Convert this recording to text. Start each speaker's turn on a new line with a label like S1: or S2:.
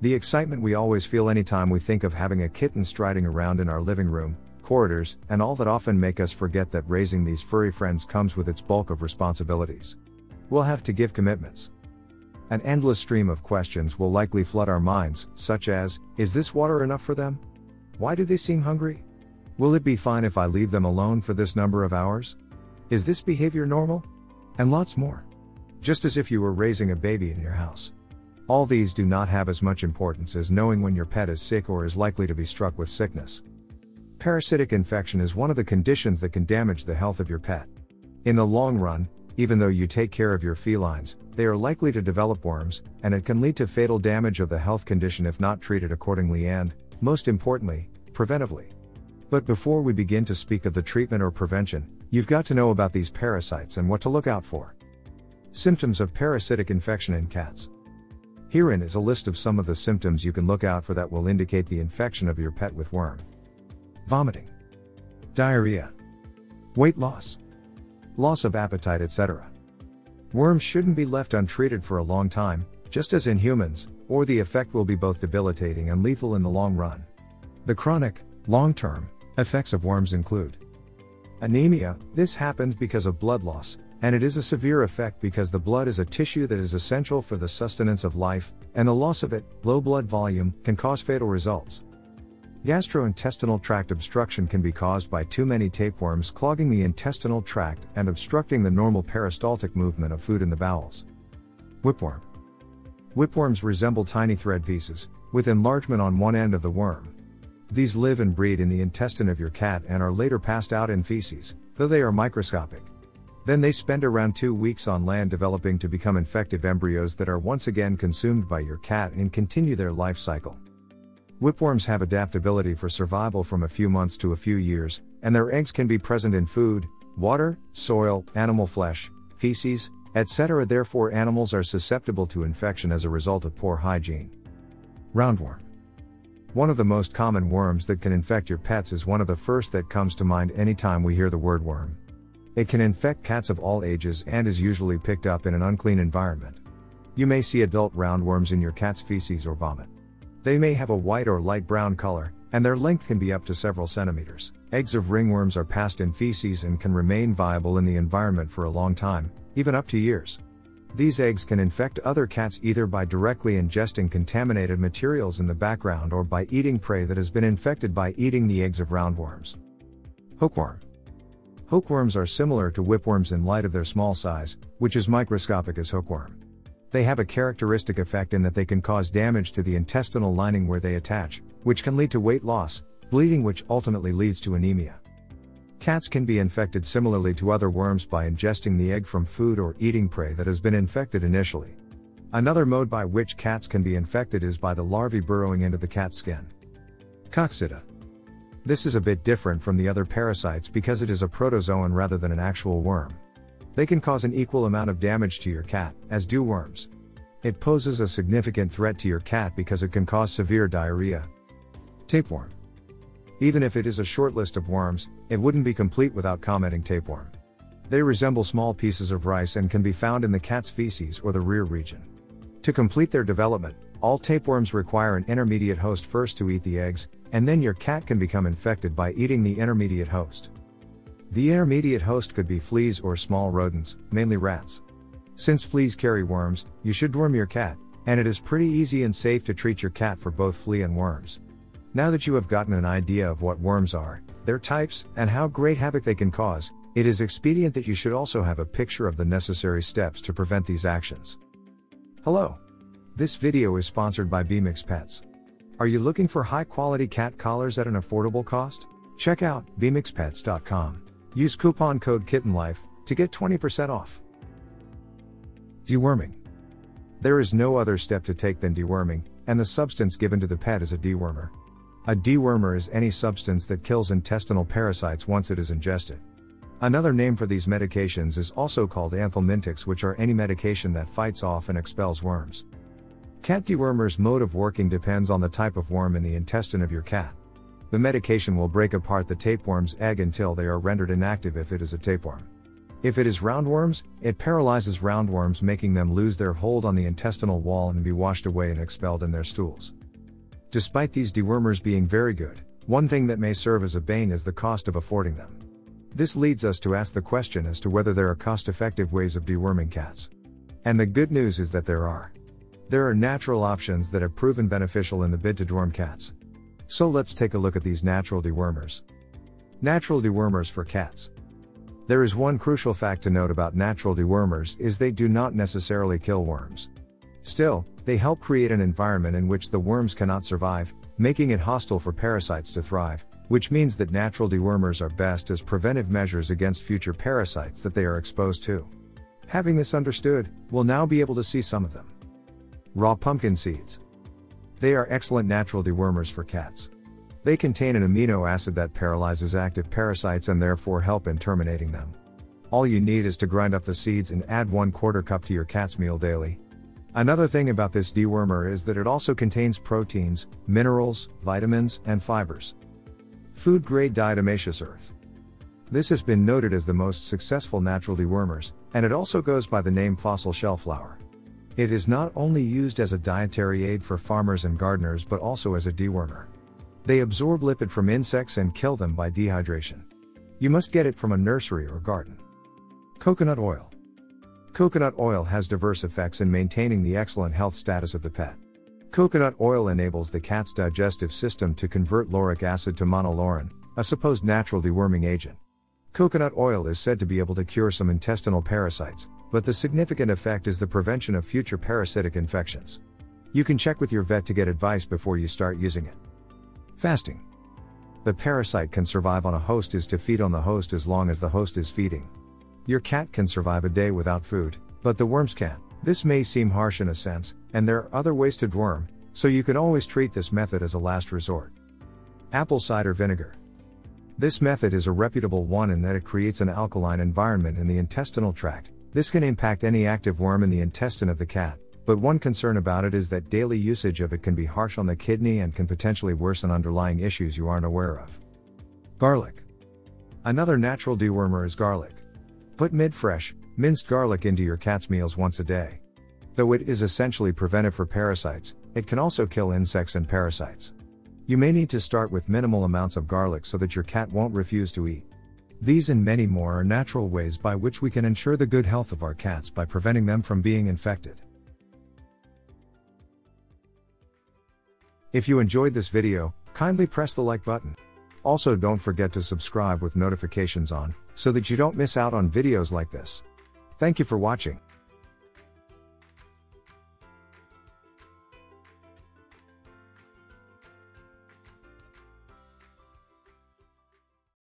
S1: The excitement we always feel anytime we think of having a kitten striding around in our living room, corridors, and all that often make us forget that raising these furry friends comes with its bulk of responsibilities. We'll have to give commitments. An endless stream of questions will likely flood our minds, such as Is this water enough for them? Why do they seem hungry? Will it be fine if I leave them alone for this number of hours? Is this behavior normal? And lots more. Just as if you were raising a baby in your house. All these do not have as much importance as knowing when your pet is sick or is likely to be struck with sickness. Parasitic infection is one of the conditions that can damage the health of your pet. In the long run, even though you take care of your felines, they are likely to develop worms, and it can lead to fatal damage of the health condition if not treated accordingly and, most importantly, preventively. But before we begin to speak of the treatment or prevention, you've got to know about these parasites and what to look out for. Symptoms of parasitic infection in cats. Herein is a list of some of the symptoms you can look out for that will indicate the infection of your pet with worm. Vomiting, diarrhea, weight loss, loss of appetite, etc. Worms shouldn't be left untreated for a long time, just as in humans, or the effect will be both debilitating and lethal in the long run. The chronic, long term, effects of worms include anemia, this happens because of blood loss, and it is a severe effect because the blood is a tissue that is essential for the sustenance of life, and the loss of it, low blood volume, can cause fatal results. Gastrointestinal tract obstruction can be caused by too many tapeworms clogging the intestinal tract and obstructing the normal peristaltic movement of food in the bowels. Whipworm. Whipworms resemble tiny thread pieces, with enlargement on one end of the worm. These live and breed in the intestine of your cat and are later passed out in feces, though they are microscopic. Then they spend around two weeks on land developing to become infective embryos that are once again consumed by your cat and continue their life cycle. Whipworms have adaptability for survival from a few months to a few years, and their eggs can be present in food, water, soil, animal flesh, feces, etc. Therefore, animals are susceptible to infection as a result of poor hygiene. Roundworm. One of the most common worms that can infect your pets is one of the first that comes to mind anytime we hear the word worm. It can infect cats of all ages and is usually picked up in an unclean environment. You may see adult roundworms in your cat's feces or vomit. They may have a white or light brown color, and their length can be up to several centimeters. Eggs of ringworms are passed in feces and can remain viable in the environment for a long time, even up to years. These eggs can infect other cats either by directly ingesting contaminated materials in the background or by eating prey that has been infected by eating the eggs of roundworms. Hookworm. Hookworms are similar to whipworms in light of their small size, which is microscopic as hookworm. They have a characteristic effect in that they can cause damage to the intestinal lining where they attach, which can lead to weight loss, bleeding, which ultimately leads to anemia. Cats can be infected similarly to other worms by ingesting the egg from food or eating prey that has been infected initially. Another mode by which cats can be infected is by the larvae burrowing into the cat's skin. Coccidia. This is a bit different from the other parasites because it is a protozoan rather than an actual worm. They can cause an equal amount of damage to your cat, as do worms. It poses a significant threat to your cat because it can cause severe diarrhea. Tapeworm. Even if it is a short list of worms, it wouldn't be complete without commenting tapeworm. They resemble small pieces of rice and can be found in the cat's feces or the rear region. To complete their development, all tapeworms require an intermediate host first to eat the eggs, and then your cat can become infected by eating the intermediate host. The intermediate host could be fleas or small rodents, mainly rats. Since fleas carry worms, you should worm your cat, and it is pretty easy and safe to treat your cat for both flea and worms. Now that you have gotten an idea of what worms are, their types, and how great havoc they can cause, it is expedient that you should also have a picture of the necessary steps to prevent these actions. Hello. This video is sponsored by Bemix Pets. Are you looking for high quality cat collars at an affordable cost? Check out bemixpets.com. Use coupon code KittenLife to get 20% off. Deworming. There is no other step to take than deworming, and the substance given to the pet is a dewormer. A dewormer is any substance that kills intestinal parasites once it is ingested. Another name for these medications is also called anthelmintics, which are any medication that fights off and expels worms. Cat dewormer's mode of working depends on the type of worm in the intestine of your cat. The medication will break apart the tapeworm's egg until they are rendered inactive if it is a tapeworm. If it is roundworms, it paralyzes roundworms, making them lose their hold on the intestinal wall and be washed away and expelled in their stools. Despite these dewormers being very good, one thing that may serve as a bane is the cost of affording them. This leads us to ask the question as to whether there are cost effective ways of deworming cats. And the good news is that there are. There are natural options that have proven beneficial in the bid to deworm cats. So let's take a look at these natural dewormers. Natural dewormers for cats. There is one crucial fact to note about natural dewormers is they do not necessarily kill worms. Still, they help create an environment in which the worms cannot survive, making it hostile for parasites to thrive, which means that natural dewormers are best as preventive measures against future parasites that they are exposed to. Having this understood, we'll now be able to see some of them. Raw pumpkin seeds. They are excellent natural dewormers for cats. They contain an amino acid that paralyzes active parasites and therefore help in terminating them. All you need is to grind up the seeds and add 1 quarter cup to your cat's meal daily. Another thing about this dewormer is that it also contains proteins, minerals, vitamins, and fibers. Food grade diatomaceous earth. This has been noted as the most successful natural dewormers, and it also goes by the name fossil shell flour. It is not only used as a dietary aid for farmers and gardeners but also as a dewormer. They absorb lipid from insects and kill them by dehydration. You must get it from a nursery or garden. Coconut oil. Coconut oil has diverse effects in maintaining the excellent health status of the pet. Coconut oil enables the cat's digestive system to convert lauric acid to monolaurin, a supposed natural deworming agent. Coconut oil is said to be able to cure some intestinal parasites, but the significant effect is the prevention of future parasitic infections. You can check with your vet to get advice before you start using it. Fasting. The parasite can survive on a host is to feed on the host as long as the host is feeding. Your cat can survive a day without food, but the worms can't. This may seem harsh in a sense, and there are other ways to deworm, so you can always treat this method as a last resort. Apple cider vinegar. This method is a reputable one in that it creates an alkaline environment in the intestinal tract. This can impact any active worm in the intestine of the cat, but one concern about it is that daily usage of it can be harsh on the kidney and can potentially worsen underlying issues you aren't aware of. Garlic. Another natural dewormer is garlic. Put mid fresh, minced garlic into your cat's meals once a day. Though it is essentially preventive for parasites, it can also kill insects and parasites. You may need to start with minimal amounts of garlic so that your cat won't refuse to eat. These and many more are natural ways by which we can ensure the good health of our cats by preventing them from being infected. If you enjoyed this video, kindly press the like button. Also don't forget to subscribe with notifications on, so that you don't miss out on videos like this. Thank you for watching.